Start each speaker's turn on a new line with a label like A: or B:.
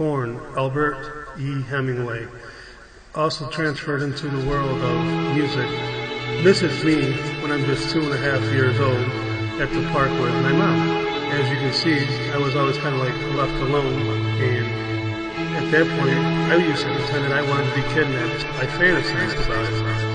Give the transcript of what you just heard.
A: born Albert E. Hemingway. Also transferred into the world of music. This is me when I'm just two and a half years old at the park with my mom. As you can see, I was always kind of like left alone and at that point, I used to pretend that I wanted to be kidnapped. I fantasized about it.